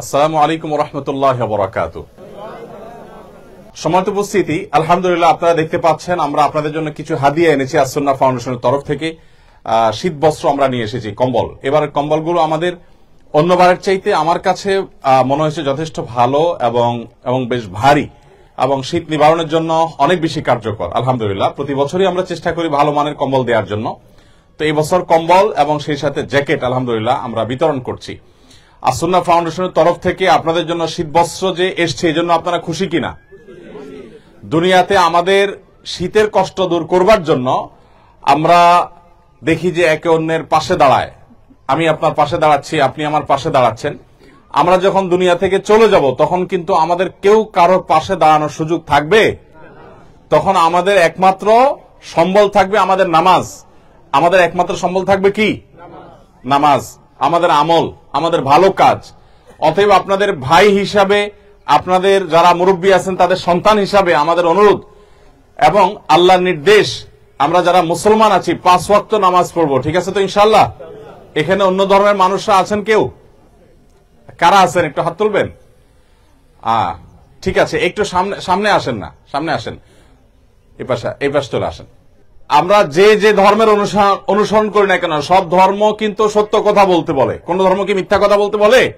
আসসালামু আলাইকুম রহমতুল্লাহ বরাকাত সমাজ উপস্থিতি, আলহামদুলিল্লাহ আপনারা দেখতে পাচ্ছেন, আমরা আপনাদের জন্য কিছু হাদিয়া এনেছি আসন্না ফাউন্ডেশনের তরফ থেকে। শীত বস্ত্র আমরা নিয়ে এসেছি, কম্বল। এবার কম্বলগুলো আমাদের অন্যবারের চাইতে আমার কাছে মনে হয়েছে যথেষ্ট ভালো এবং এবং বেশ ভারী এবং শীত নিবারণের জন্য অনেক বেশি কার্যকর, আলহামদুলিল্লাহ। প্রতি বছরই আমরা চেষ্টা করি ভালো মানের কম্বল দেওয়ার জন্য। তো এই বছর কম্বল এবং সেই সাথে জ্যাকেট, আলহামদুলিল্লাহ, আমরা বিতরণ করছি। আসন্না ফাউন্ডেশনের তরফ থেকে আপনাদের জন্য শীতবস্ত্র যে এসছে, এই জন্য আপনারা খুশি কিনা? দুনিয়াতে আমাদের শীতের কষ্ট দূর করবার জন্য আমরা দেখি যে একে অন্যের পাশে দাঁড়ায়। আমি আপনার পাশে দাঁড়াচ্ছি, আপনি আমার পাশে দাঁড়াচ্ছেন। আমরা যখন দুনিয়া থেকে চলে যাব, তখন কিন্তু আমাদের কেউ কারোর পাশে দাঁড়ানোর সুযোগ থাকবে? তখন আমাদের একমাত্র সম্বল থাকবে আমাদের নামাজ। আমাদের একমাত্র সম্বল থাকবে কি? নামাজ। আমাদের আমল, আমাদের ভালো কাজ। অতএব আপনাদের ভাই হিসাবে, আপনাদের যারা মুরব্বী আছেন, তাদের সন্তান হিসাবে আমাদের অনুরোধ। এবং আল্লাহর নির্দেশ, আমরা যারা মুসলমান আছি, পাঁচ ওয়াক্ত নামাজ পড়ব, ঠিক আছে তো ইনশাল্লাহ এখানে অন্য ধর্মের মানুষরা আছেন কেউ? কারা আছেন? একটু হাত তুলবেন? ঠিক আছে, একটু সামনে সামনে আসেন না, সামনে আসেন। এই পাশে এই পাশে চলে আসেন। আমরা যে যে ধর্মের অনুসরণ- করি না কেন, সব ধর্ম কিন্তু সত্য কথা বলতে বলে। কোন ধর্ম কি মিথ্যা কথা বলতে বলে?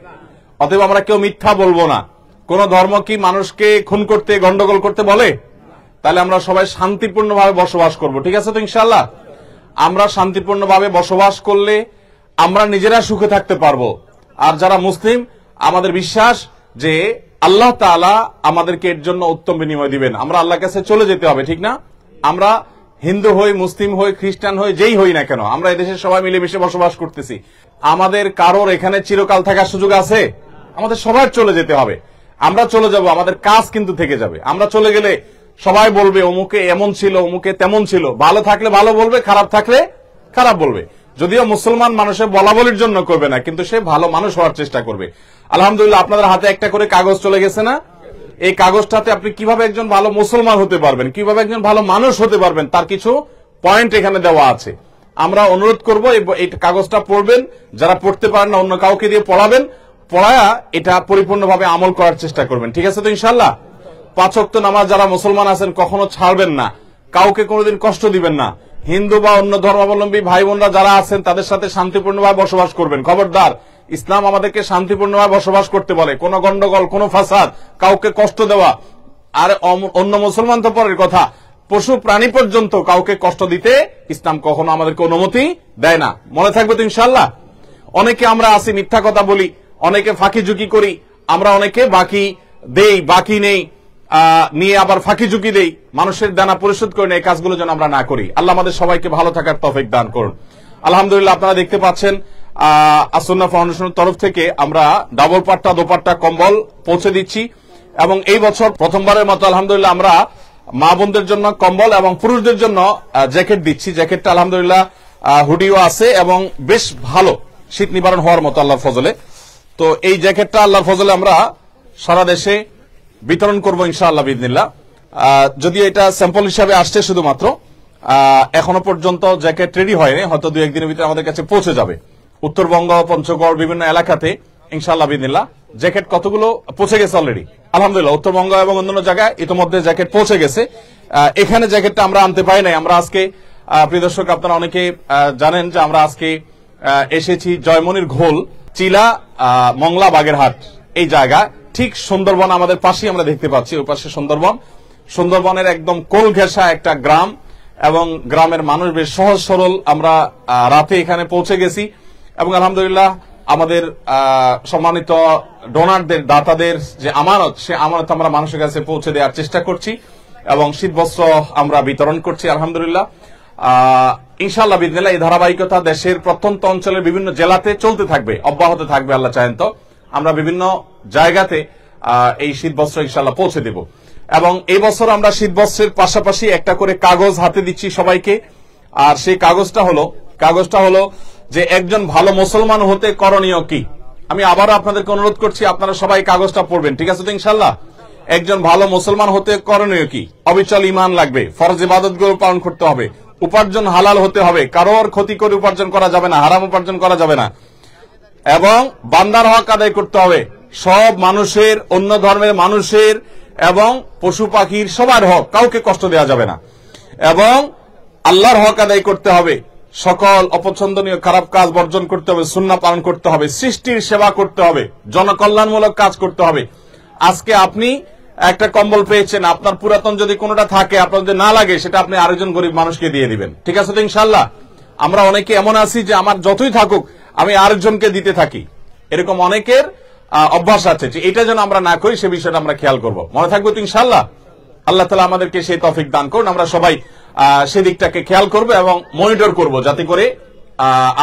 অতএব আমরা কেউ মিথ্যা বলব না। কোন ধর্ম কি মানুষকে খুন করতে, গন্ডগোল করতে বলে? তাহলে আমরা সবাই শান্তিপূর্ণভাবে বসবাস করব, ঠিক আছে তো ইনশাল্লাহ আমরা শান্তিপূর্ণভাবে বসবাস করলে আমরা নিজেরা সুখে থাকতে পারব। আর যারা মুসলিম, আমাদের বিশ্বাস যে আল্লাহ তাআলা আমাদেরকে এর জন্য উত্তম বিনিময় দিবেন। আমরা আল্লাহর কাছে চলে যেতে হবে, ঠিক না? আমরা হিন্দু হই, মুসলিম হই, খ্রিস্টান হই, যেই হই না কেন, আমরা এদেশে সবাই মিলেমিশে বসবাস করতেছি। আমাদের কারোর এখানে চিরকাল থাকার সুযোগ আছে? আমাদের সবার চলে যেতে হবে। আমরা চলে যাব, আমাদের কাজ কিন্তু থেকে যাবে। আমরা চলে গেলে সবাই বলবে, অমুকে এমন ছিল, অমুকে তেমন ছিল। ভালো থাকলে ভালো বলবে, খারাপ থাকলে খারাপ বলবে। যদিও মুসলমান মানুষের বলা বলির জন্য করবে না, কিন্তু সে ভালো মানুষ হওয়ার চেষ্টা করবে। আলহামদুলিল্লাহ, আপনাদের হাতে একটা করে কাগজ চলে গেছে না? এই কাগজটাতে আপনি কীভাবে একজন ভালো মুসলমান হতে পারবেন, কীভাবে একজন ভালো মানুষ হতে পারবেন, তার কিছু পয়েন্ট এখানে দেওয়া আছে। আমরা অনুরোধ করব, এই- কাগজটা পড়বেন, যারা পড়তে পারেন না, অন্য কাউকে দিয়ে পড়াবেন, পড়ায়া এটা পরিপূর্ণভাবে আমল করার চেষ্টা করবেন। ঠিক আছে তো ইনশাল্লাহ পাঁচ ওয়াক্ত নামাজ যারা মুসলমান আছেন, কখনো ছাড়বেন না। কাউকে কোনোদিন কষ্ট দিবেন না। হিন্দু বা অন্য ধর্মাবলম্বী ভাই বোনরা যারা আছেন, তাদের সাথে শান্তিপূর্ণভাবে বসবাস করবেন। খবরদার ইসলাম আমাদেরকে শান্তিপূর্ণভাবে বসবাস করতে বলে। কোনো গন্ডগোল, কোনো ফাসাদ, কাউকে কষ্ট দেওয়া। আর অন্য মুসলমান তো পরের কথা। পশু প্রাণী পর্যন্ত কাউকে কষ্ট দিতে ইসলাম কখনো আমাদেরকে অনুমতি দেয় না। মনে থাকবে তো ইনশাল্লাহ অনেকে আমরা আসি, মিথ্যা কথা বলি, অনেকে ফাঁকি ঝুঁকি করি, আমরা অনেকে বাকি দেই, বাকি নেই নিয়ে আবার ফাঁকি ঝুঁকি দেই। মানুষের দানা পরিশোধ করে এই কাজগুলো যেন আমরা না করি। আল্লাহ আমাদের সবাইকে ভালো থাকার তফিক দান করুন। আলহামদুলিল্লাহ, আপনারা দেখতে পাচ্ছেন আসন্না ফাউন্ডেশনের তরফ থেকে আমরা ডাবল পাট্টা, দোপাট্টা, কম্বল পৌঁছে দিচ্ছি। এবং এই বছর প্রথমবারের মতো আলহামদুলিল্লাহ আমরা মা বোনদের জন্য কম্বল এবং পুরুষদের জন্য জ্যাকেট দিচ্ছি। জ্যাকেটটা আলহামদুলিল্লাহ হুডিও আছে এবং বেশ ভালো শীত নিবারণ হওয়ার মতো আল্লাহর ফজলে। তো এই জ্যাকেটটা আল্লাহর ফজলে আমরা সারা দেশে বিতরণ করব ইনশাআল্লাহ বিদিনিল্লাহ যদিও এটা স্যাম্পল হিসাবে আসছে শুধুমাত্র এখনও পর্যন্ত জ্যাকেট রেডি হয়নি, হয়তো দু একদিনের ভিতরে আমাদের কাছে পৌঁছে যাবে। উত্তরবঙ্গ, পঞ্চগড়, বিভিন্ন এলাকাতে, ইনশাআল্লাহ বিদিনিল্লাহ, জ্যাকেট কতগুলো পৌঁছে গেছে অলরেডি আলহামদুলিল্লাহ, উত্তরবঙ্গ এবং অন্যান্য জায়গায় ইতিমধ্যে জ্যাকেট পৌঁছে গেছে। এখানে জ্যাকেটটা আমরা আনতে পারি নাই। আমরা আজকে প্রিয় দর্শক, আপনারা অনেকে জানেন যে আমরা আজকে এসেছি জয়মনির ঘোল, চিলা মংলা বাগেরহাট। এই জায়গা, ঠিক সুন্দরবন আমাদের পাশেই আমরা দেখতে পাচ্ছি, ওই পাশে সুন্দরবন। সুন্দরবনের একদম কোল ঘেঁষা একটা গ্রাম এবং গ্রামের মানুষ বেশ সহজ সরল। আমরা রাতে এখানে পৌঁছে গেছি। এবং আলহামদুলিল্লাহ আমাদের সম্মানিত ডোনারদের দাতাদের যে আমানত সে আমানত আমরা মানুষের কাছে পৌঁছে দেওয়ার চেষ্টা করছি এবং শীতবস্ত্র আমরা বিতরণ করছি আলহামদুলিল্লাহ। আহ, ইনশাআল্লাহ বিদিনাল্লাহ এই ধারাবাহিকতা দেশের প্রত্যন্ত অঞ্চলের বিভিন্ন জেলাতে চলতে থাকবে অব্যাহত থাকবে আল্লাহ চাহেন তো। আমরা বিভিন্ন জায়গাতে এই শীতবস্ত্র ইনশাল্লাহ পৌঁছে দেব। এবং এই বছর আমরা শীতবস্ত্রের পাশাপাশি একটা করে কাগজ হাতে দিচ্ছি সবাইকে। আর সেই কাগজটা হলো কাগজটা হলো যে একজন ভালো মুসলমান হতে করণীয় কি? আমি আবারও আপনাদেরকে অনুরোধ করছি, আপনারা সবাই কাগজটা পড়বেন, ঠিক আছে তো ইনশাল্লাহ একজন ভালো মুসলমান হতে করণীয় কি? অবিচল ইমান লাগবে, ফরজ ইবাদতগুলো পালন করতে হবে, উপার্জন হালাল হতে হবে, কারোর ক্ষতি করে উপার্জন করা যাবে না, হারাম উপার্জন করা যাবে না। এবং বান্দার হক আদায় করতে হবে, সব মানুষের, অন্য ধর্মের মানুষের এবং পশু পাখির সবার হক, কাউকে কষ্ট দেওয়া যাবে না। এবং আল্লাহর হক আদায় করতে হবে সকল অপছন্দনীয় খারাপ কাজ বর্জন করতে হবে, সুন্না পালন করতে হবে, সৃষ্টির সেবা করতে হবে, জনকল্যাণমূলক কাজ করতে হবে। আজকে আপনি একটা কম্বল পেয়েছেন, আপনার পুরাতন যদি কোনোটা থাকে, আপনার যদি না লাগে, সেটা আপনি আরেকজন গরিব মানুষকে দিয়ে দিবেন। ঠিক আছে তো ইনশাল্লাহ আমরা অনেকে এমন আছি যে আমার যতই থাকুক, আমি আরেকজনকে দিতে থাকি। এরকম অনেকের অভ্যাস আছে যে এটা যেন আমরা না করি, সে বিষয়টা আমরা খেয়াল করব। মনে থাকব তো ইনশাল্লাহ আল্লাহ তালা আমাদেরকে সেই তফিক দান করুন। আমরা সবাই সেদিকটাকে খেয়াল করব এবং মনিটর করব যাতে করে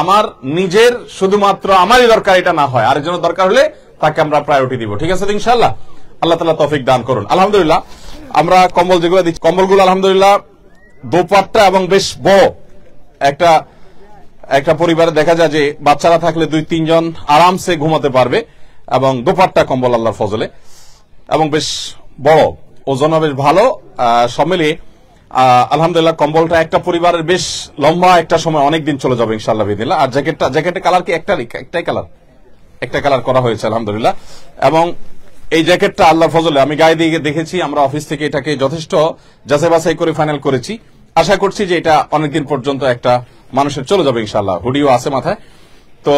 আমার নিজের শুধুমাত্র আমারই দরকার এটা না হয়। আরেকজনের দরকার হলে তাকে আমরা প্রায়োরিটি দিব। ঠিক আছে ইনশাল্লাহ আল্লাহ তালা তফিক দান করুন। আলহামদুলিল্লাহ, আমরা কম্বল যেগুলো দিচ্ছি, কম্বলগুলো আলহামদুলিল্লাহ দোপাট্টা এবং বেশ বড়। একটা একটা পরিবারে দেখা যায় যে বাচ্চারা থাকলে দুই, তিনজন আরামসে ঘুমাতে পারবে এবং দোপাট্টা কম্বল আল্লাহর ফজলে। এবং বেশ বড়, ওজনও বেশ ভালো সব মিলিয়ে আলহামদুলিল্লাহ, কম্বলটা একটা পরিবারের বেশ লম্বা একটা সময় অনেক দিন চলে যাবে ইনশাল্লাহ বিদিল্লাহ আর জ্যাকেটটা জ্যাকেটের কালার কি একটা একটাই কালার? একটা কালার করা হয়েছে, আলহামদুলিল্লাহ। এবং এই জ্যাকেটটা আল্লাহ ফজলে, আমি গায়ে দিয়ে দেখেছি, আমরা অফিস থেকে এটাকে যথেষ্ট যাচাই বাছাই করে ফাইনাল করেছি। আশা করছি যে এটা অনেকদিন পর্যন্ত একটা মানুষের চলে যাবে ইনশাল্লাহ হুডিও আছে মাথায়। তো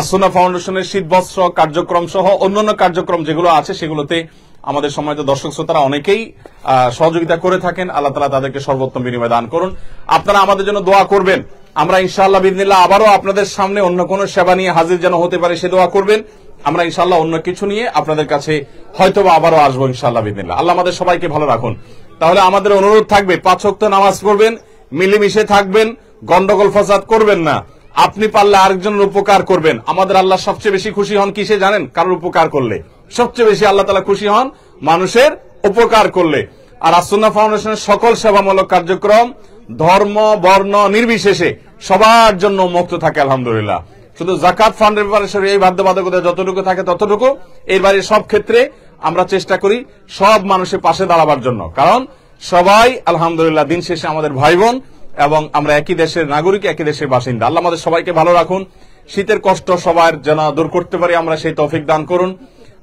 আসুনা ফাউন্ডেশনের শীত বস্ত্র, কার্যক্রম সহ অন্যান্য কার্যক্রম যেগুলো আছে, সেগুলোতে আমাদের সময়ত দর্শক শ্রোতারা অনেকেই সহযোগিতা করে থাকেন। আল্লাহ তালা তাদেরকে সর্বোত্তম বিনিময় দান করুন। আপনারা আমাদের জন্য দোয়া করবেন। আমরা ইনশাআল্লাহ বিদিনিল্লাহ আবারও আপনাদের সামনে অন্য কোনো সেবা নিয়ে হাজির যেন হতে পারে, সে দোয়া করবেন। আমরা ইনশাআল্লাহ অন্য কিছু নিয়ে আপনাদের কাছে হয়তোবা আবারও আসব ইনশাআল্লাহ বিদিনিল্লাহ। আল্লাহ আমাদের সবাইকে ভালো রাখুন। তাহলে আমাদের অনুরোধ থাকবে, পাঁচ ওয়াক্ত নামাজ পড়বেন, মিলেমিশে থাকবেন, গন্ডগোল ফাসাদ করবেন না। আপনি পারলে আরেকজনের উপকার করবেন। আমাদের আল্লাহ সবচেয়ে বেশি খুশি হন কিসে জানেন? কারোর উপকার করলে। সবচেয়ে বেশি আল্লাহ তালা খুশি হন মানুষের উপকার করলে। আর আসুন্না ফাউন্ডেশনের সকল সেবামূলক কার্যক্রম ধর্ম, বর্ণ নির্বিশেষে সবার জন্য মুক্ত থাকে, আলহামদুলিল্লাহ। শুধু জাকাত ফান্ডের ব্যাপারে এই বাধ্যবাধকতা যতটুকু থাকে ততটুকু। এর সব ক্ষেত্রে আমরা চেষ্টা করি সব মানুষের পাশে দাঁড়াবার জন্য। কারণ সবাই, আলহামদুলিল্লাহ, দিন শেষে আমাদের ভাই বোন এবং আমরা একই দেশের নাগরিক, একই দেশের বাসিন্দা। আল্লাহ আমাদের সবাইকে ভালো রাখুন। শীতের কষ্ট সবার যেন দূর করতে পারি, আমরা সেই তৌফিক দান করুন।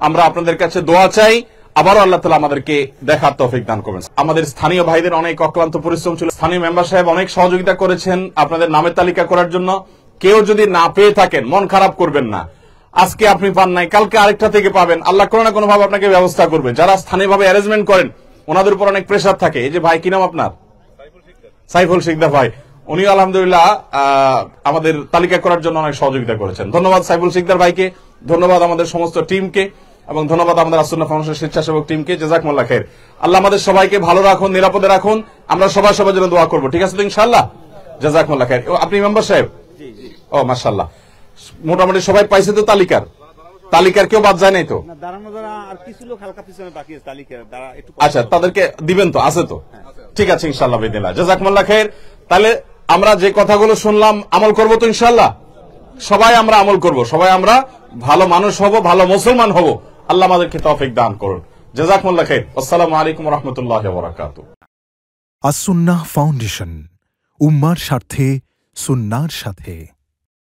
আমরা আপনাদের কাছে দোয়া চাই। আবারও আল্লাহ তালা আমাদেরকে দেখার তৌফিক দান করবেন। আমাদের স্থানীয় ভাইদের অনেক অক্লান্ত পরিশ্রম ছিল। স্থানীয় মেম্বার সাহেব অনেক সহযোগিতা করেছেন আপনাদের নামের তালিকা করার জন্য। কেউ যদি না পেয়ে থাকেন, মন খারাপ করবেন না। আজকে আপনি পান নাই, কালকে আরেকটা থেকে পাবেন। আল্লাহ কোনো না কোনো ভাবে আপনাকে ব্যবস্থা করবে। যারা স্থানীয়ভাবে অ্যারেঞ্জমেন্ট করেন, ওনাদের উপর অনেক প্রেশার থাকে। এই যে ভাই, কি নাম আপনার? সাইফুল শিকদার ভাই। উনি আলহামদুলিল্লাহ আমাদের তালিকা করার জন্য অনেক সহযোগিতা করেছেন। ধন্যবাদ সাইফুল শিকদার ভাইকে। ধন্যবাদ আমাদের সমস্ত টিমকে এবং ধন্যবাদ আমাদের আসুন্না ফাউন্ডেশন স্বেচ্ছাসেবক টিমকে। জেজাকমুল্লা খের আল্লাহ আমাদের সবাইকে ভালো রাখুন নিরাপদে রাখুন। আমরা সবাই সবার জন্য দোয়া করব। ঠিক আছে তো ইনশাল্লাহ জেজাকমুল্লা খের ও, আপনি মেম্বার সাহেব? ও মার্শাল্লাহ মোটামুটি সবাই পাইছে তো তালিকার? তালিকার কেউ বাদ যায় নাই তো? আচ্ছা তাদেরকে দিবেন তো? আছে তো? ঠিক আছে ইনশাল্লাহ বেদিনা জাজাকমাল্লা খের তাহলে আমরা যে কথাগুলো শুনলাম আমল করব তো ইনশাল্লাহ সবাই আমরা আমল করব। সবাই আমরা ভালো মানুষ হব ভালো মুসলমান হব। আল্লাহ আমাদেরকে তফিক দান করুন। জাজাকুল্লা খের আসসালামু আলাইকুম রহমতুল্লাহ বরাকাত আসুন্না ফাউন্ডেশন, উম্মার স্বার্থে, সুন্নার সাথে।